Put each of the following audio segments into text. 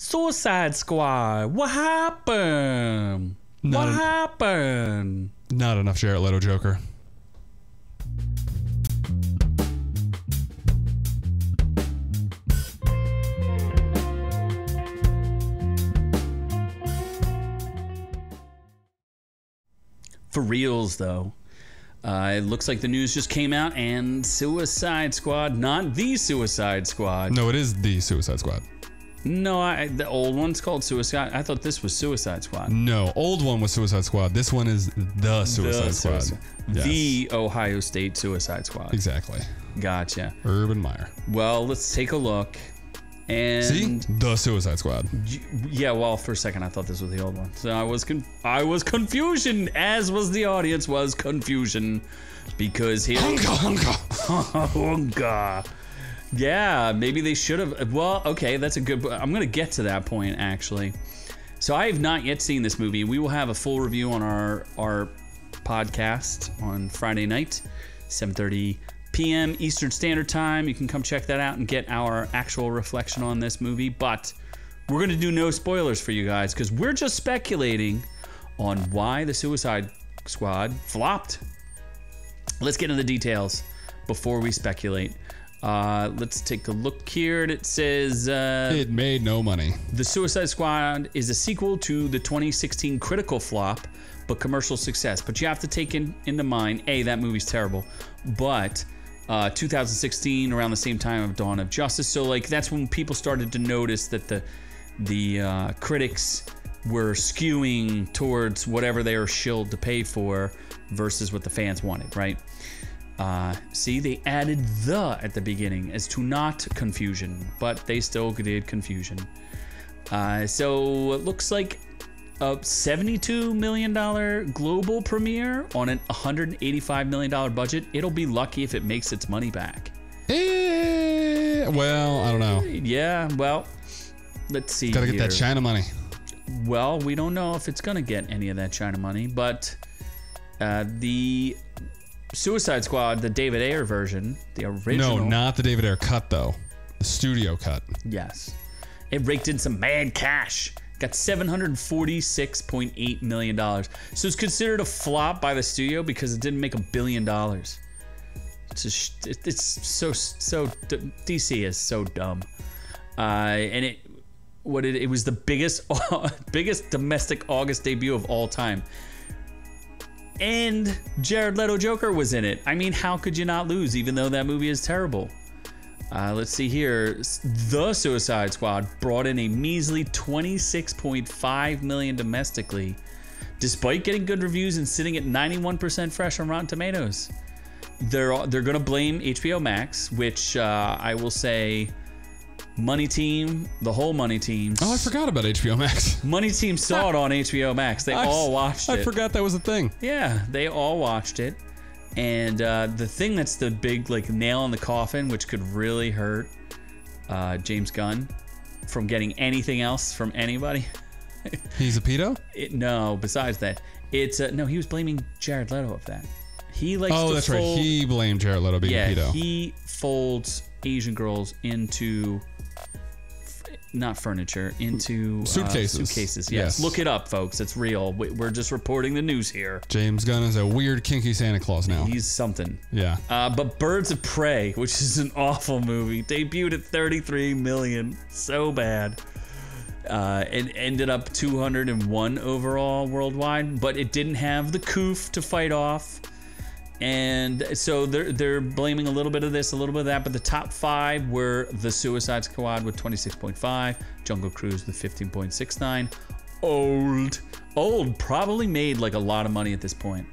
Suicide Squad. What happened? Not what an- happened? Not enough Jared Leto Joker. For reals, though. Uh, it looks like the news just came out, and Suicide Squad, not the Suicide Squad. No, it is the Suicide Squad. No, I, the old one's called Suicide. I thought this was Suicide Squad. No, old one was Suicide Squad. This one is the Suicide The Squad. Suicide- Yes. The Ohio State Suicide Squad. exactly. Gotcha. Urban Meyer. Well, let's take a look. And See, the Suicide Squad. Yeah, well, for a second I thought this was the old one. So I was con- I was confusion, as was the audience was confusion, because here. Hunka, hunka. Hunka. Yeah, maybe they should have. Well, okay, that's a good. I'm gonna get to that point actually. So I have not yet seen this movie. We will have a full review on our our podcast on Friday night, 7:30 p.m. Eastern Standard Time. You can come check that out and get our actual reflection on this movie. But we're gonna do no spoilers for you guys because we're just speculating on why the Suicide Squad flopped let's get into the details before we speculate. Uh, let's take a look here. It says uh, It made no money. The Suicide Squad is a sequel to the 2016 critical flop, but commercial success. But you have to take in, into mind A, that movie's terrible, but uh, 2016, around the same time of Dawn of Justice. So, like, that's when people started to notice that the, the uh, critics were skewing towards whatever they were shilled to pay for versus what the fans wanted, right? Uh, see, they added the at the beginning as to not confusion, but they still did confusion. Uh, so it looks like a $72 million global premiere on an $185 million budget. It'll be lucky if it makes its money back. Eh, well, I don't know. Yeah, well, let's see. Gotta get that. China money. Well, we don't know if it's going to get any of that China money, but uh, the Suicide Squad, the David Ayer version, the original. No, not the David Ayer cut though. The studio cut. Yes. It raked in some mad cash. Got $746.8 million. So it's considered a flop by the studio because it didn't make a billion dollars. It's, just, it's so, so, DC is so dumb. Uh, and it, what it, it was the biggest, biggest domestic August debut of all time. And Jared Leto Joker was in it. I mean, how could you not lose, even though that movie is terrible? Uh, let's see here. The Suicide Squad brought in a measly 26.5 million domestically, despite getting good reviews and sitting at 91% fresh on Rotten Tomatoes. They're they're gonna blame HBO Max, which uh, I will say, Money Team, the whole Money Team, Oh, I forgot about HBO Max. Money Team saw it on HBO Max. They I- all watched I it. I forgot that was a thing. Yeah, they all watched it. And uh, the thing that's the big like nail in the coffin, which could really hurt uh, James Gunn from getting anything else from anybody. He's a pedo. It, no, besides that, it's uh, no. He was blaming Jared Leto of that. He likes Oh, that's right. He blamed Jared Leto being yeah, a pedo. he folds Asian girls into not furniture into uh, Suitcases. suitcases, yes. Yes. Look it up, folks. It's real. We- We're just reporting the news here. James Gunn is a weird, kinky Santa Claus now. He's something. yeah. Uh, but Birds of Prey, which is an awful movie, debuted at 33 million. So bad. Uh, it ended up 201 overall worldwide, but it didn't have the coof to fight off. And so they're they're blaming a little bit of this, a little bit of that, but the top five were The Suicide Squad with 26.5, Jungle Cruise with 15.69, Old, Old probably made like a lot of money at this point,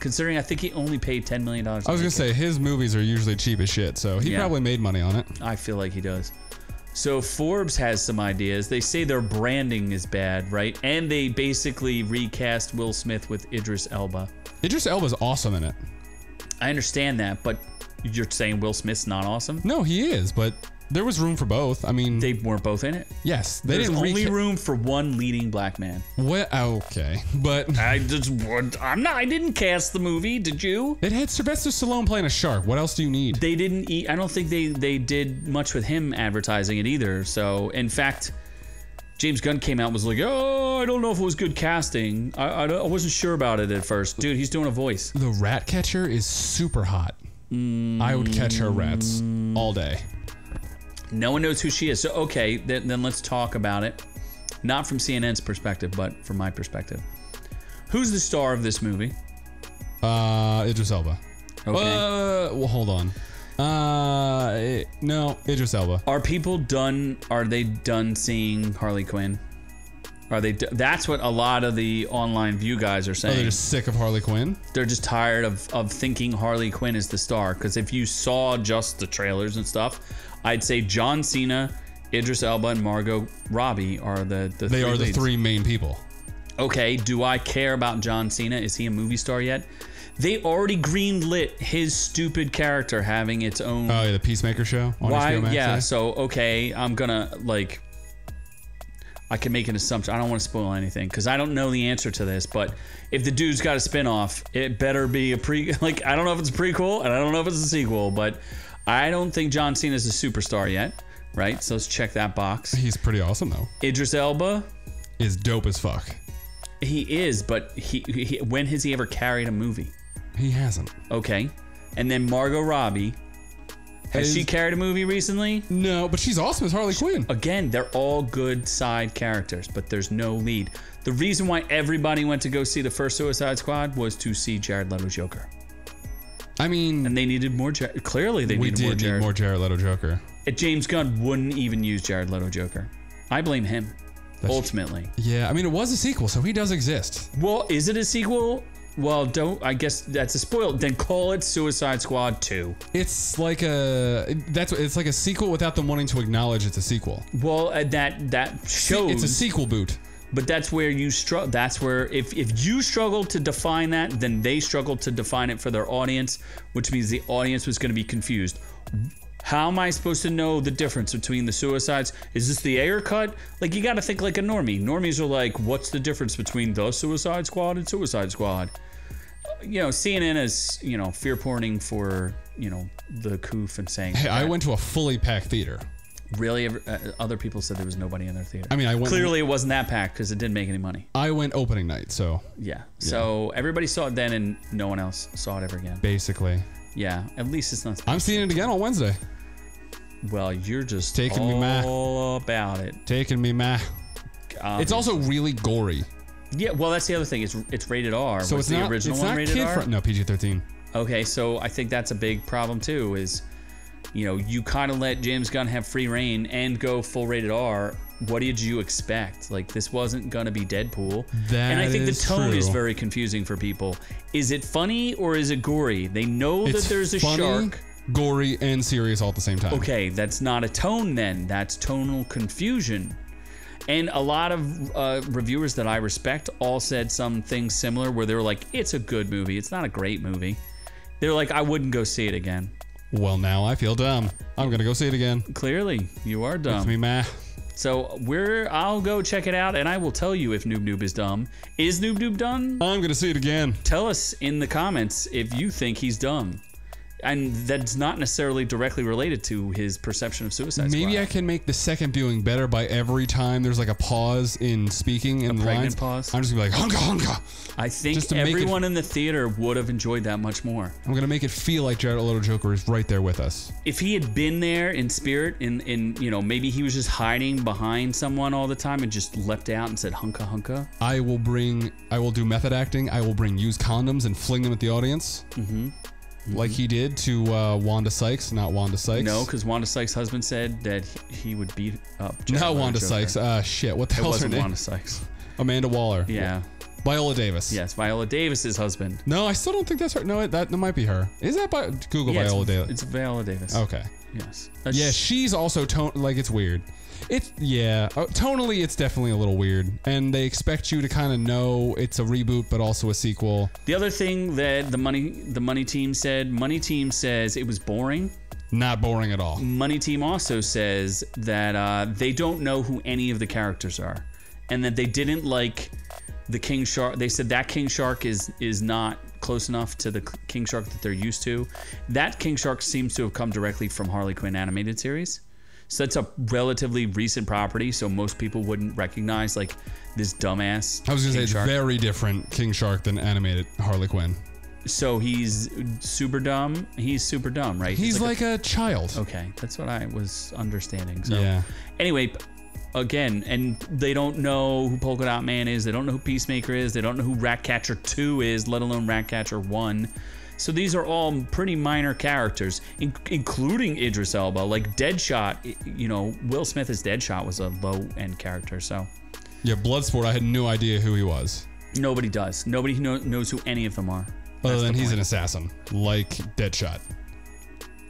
considering I think he only paid 10 million dollars. I was gonna say his movies are usually cheap as shit, so he Yeah. probably made money on it. I feel like he does. So Forbes has some ideas. They say their branding is bad, right? And they basically recast Will Smith with Idris Elba. Idris Elba's awesome in it. I understand that, but you're saying Will Smith's not awesome? No, he is, but there was room for both. I mean, They weren't both in it. yes, they There's didn't only room for one leading black man. What? Oh, okay, but I just I'm not I didn't cast the movie, did you? it had Sylvester Stallone playing a shark. What else do you need? They didn't eat I don't think they they did much with him advertising it either. So, in fact, James Gunn came out and was like, "Oh, I don't know if it was good casting. I, I, I wasn't sure about it at first, dude. He's doing a voice. The rat catcher is super hot. I would catch her rats all day. No one knows who she is. So okay, then, then let's talk about it. Not from CNN's perspective, but from my perspective. Who's the star of this movie? Uh, Idris Elba. Okay. Uh, well, hold on. Uh, no, Idris Elba. Are people done? Are they done seeing Harley Quinn? Are they? That's what a lot of the online view guys are saying. Oh, saying. they're just sick of Harley Quinn. they're just tired of, of thinking Harley Quinn is the star. Because if you saw just the trailers and stuff, I'd say John Cena, Idris Elba, and Margot Robbie are the the They three are the three main people. Okay, do I care about John Cena? Is he a movie star yet? They already greenlit his stupid character having its own. Oh, yeah, the Peacemaker show. On Why? Yeah. So okay, I'm gonna like. I can make an assumption. I don't want to spoil anything because I don't know the answer to this. But if the dude's got a spin-off, it better be a pre. Like I don't know if it's a prequel and I don't know if it's a sequel, but I don't think John Cena's a superstar yet. Right. So let's check that box. He's pretty awesome though. Idris Elba, Is dope as fuck. he is, but he, he when has he ever carried a movie? He hasn't. Okay. And then Margot Robbie. Has she carried a movie recently? No, but she's awesome as Harley Quinn. Again, they're all good side characters, but there's no lead. The reason why everybody went to go see the first Suicide Squad was to see Jared Leto Joker. I mean, And they needed more Jared. Clearly, they needed more did need Jared. more Jared Leto Joker. James Gunn wouldn't even use Jared Leto Joker. I blame him. That's- ultimately. Yeah, I mean, it was a sequel, so he does exist. Well, is it a sequel? Well, don't. I guess that's a spoil. Then call it Suicide Squad 2. It's like a that's it's like a sequel without them wanting to acknowledge it's a sequel. Well, uh, that that shows. It's a sequel boot. But that's where you struggle. That's where if if you struggle to define that, then they struggle to define it for their audience, which means the audience was going to be confused. How am I supposed to know the difference between the suicides? Is this the Ayer cut? Like you got to think like a normie. Normies are like, what's the difference between the Suicide Squad and Suicide Squad? You know, CNN is you know fear porning for you know the coof and saying. Hey, I went to a fully packed theater. Really, uh, other people said there was nobody in their theater. I mean, I went Clearly, it wasn't that packed because it didn't make any money. I went opening night, so Yeah. So everybody saw it then, and no one else saw it ever again. basically, Yeah. At least it's not. I'm seeing it again on Wednesday. Well, you're just Taking me, all about it. Taking me, ma. Um, It's also really gory, yeah. Well, that's the other thing. It's it's rated R. so Was it's the not original it's one not rated kid R. No, PG-13. Okay, so I think that's a big problem too. Is you know you kind of let James Gunn have free reign and go full rated R. What did you expect? Like this wasn't gonna be Deadpool. and I That think the tone is very confusing for people. Is it funny or is it gory? They know It's that there's a funny, shark. gory, and serious all at the same time. Okay, that's not a tone then. That's tonal confusion. And a lot of uh, reviewers that I respect all said some things similar where they were like, it's a good movie. It's not a great movie. They're like, I wouldn't go see it again. Well, now I feel dumb. I'm gonna go see it again. Clearly, you are dumb. me, ma. So we're I'll go check it out and I will tell you if Noob Noob is dumb. Is Noob Noob done? I'm gonna see it again. Tell us in the comments if you think he's dumb. And that's not necessarily directly related to his perception of suicide Maybe Squad. I can make the second viewing better by every time there's like a pause in speaking and pregnant lines. pause? I'm just gonna be like hunka hunka. I think Just it- everyone in the theater would have enjoyed that much more. I'm gonna make it feel like Jared Leto Joker is right there with us. If he had been there in spirit, in in you know maybe he was just hiding behind someone all the time and just leapt out and said hunka hunka. I will bring. I will do method acting. I will bring used condoms and fling them at the audience. Mm-hmm. Like he did to uh, Wanda Sykes, not Wanda Sykes. No, because Wanda Sykes' husband said that he would beat up. Jared not Wanda Sykes. Uh, shit. What the It hell's her wasn't name? Wanda Sykes. Amanda Waller. Yeah. Viola Davis. Yes, Viola Davis's husband. No, I still don't think that's her. No, that, that might be her. Is that by Google Yeah, Viola it's, Davis? it's Viola Davis. Okay. Yes. Uh, Yeah, she's also tone like it's weird. It's yeah, uh, tonally it's definitely a little weird, and they expect you to kind of know it's a reboot but also a sequel. The other thing that the money the money team said, money team says it was boring. Not boring at all. Money Team also says that uh, they don't know who any of the characters are, and that they didn't like the King Shark. They said that King Shark is is not close enough to the King Shark that they're used to. That King Shark seems to have come directly from Harley Quinn animated series. So that's a relatively recent property. So most people wouldn't recognize like this dumbass. I was gonna say King it's Shark. very different King Shark than animated Harley Quinn. So he's super dumb. He's super dumb, right? He's like, a, child. okay. That's what I was understanding. So Yeah. anyway, again, and they don't know who Polka Dot Man is. They don't know who Peacemaker is. They don't know who Ratcatcher 2 is, let alone Ratcatcher 1. So these are all pretty minor characters, in- including Idris Elba. Like Deadshot, you know, Will Smith as Deadshot was a low end character. So Yeah, Bloodsport. I had no idea who he was. nobody does. Nobody know- knows who any of them are. Other That's than the he's an assassin, like Deadshot.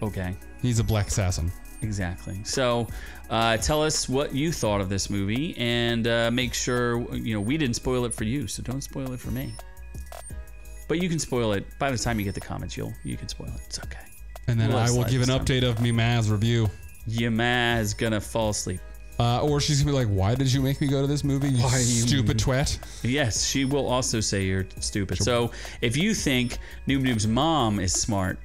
Okay. He's a black assassin. Exactly. So, uh, tell us what you thought of this movie, and uh, make sure you know we didn't spoil it for you, so don't spoil it for me. But you can spoil it by the time you get the comments. You'll you can spoil it. It's okay. And then We'll I will give an time. update of me Maz review. Your ma is gonna fall asleep. Uh, or she's gonna be like, "Why did you make me go to this movie? You Why you- stupid twat." Yes, she will also say you're stupid. So if you think Noob Noob's mom is smart,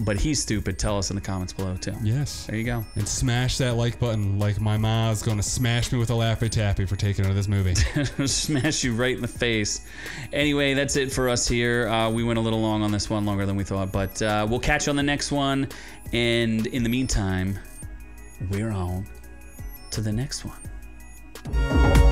but he's stupid, tell us in the comments below too. Yes. There you go. And smash that like button, like my ma's gonna smash me with a laffy taffy for taking her to this movie. smash you right in the face. Anyway, that's it for us here. Uh, we went a little long on this one, longer than we thought, but uh, we'll catch you on the next one. And in the meantime, we're on to the next one.